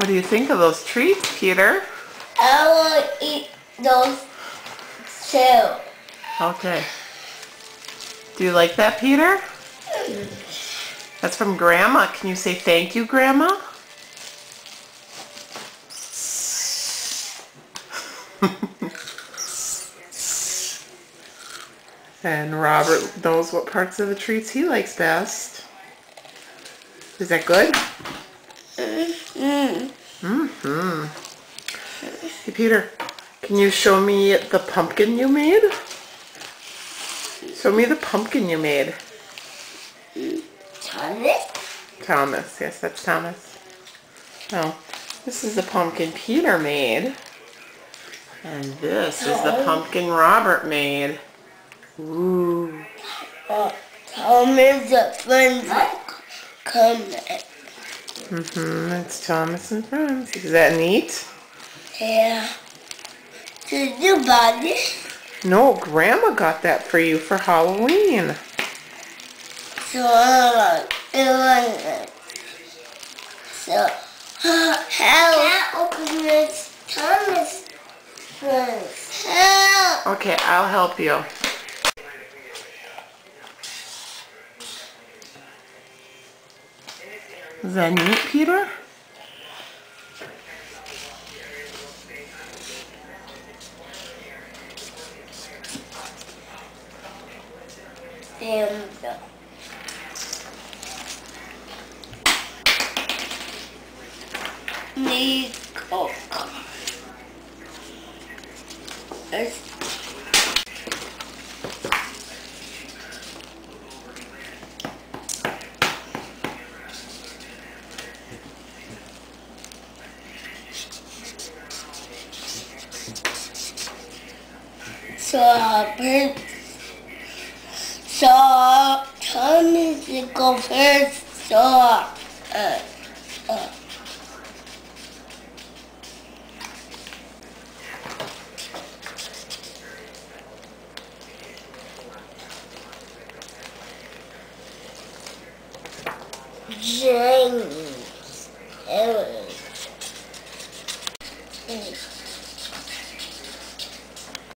What do you think of those treats, Peter? I will eat those too. Okay. Do you like that, Peter? That's from Grandma. Can you say thank you, Grandma? and Robert knows what parts of the treats he likes best. Is that good? Mm. Mm-hmm. Hey, Peter, can you show me the pumpkin you made? Show me the pumpkin you made. Thomas? Thomas, yes, that's Thomas. Oh, this is the pumpkin Peter made. And this is the pumpkin Robert made. Ooh. Oh, Thomas the friends coming. Mm-hmm, it's Thomas and friends. Is that neat? Yeah. Did you buy this? No, Grandma got that for you for Halloween. So, uh, it was, so, help. Can't open this Thomas first. Help. Okay, I'll help you. Is that neat, Peter? And, Nico. It's So, uh, per- so, Thomas will go first. So, uh, Jane.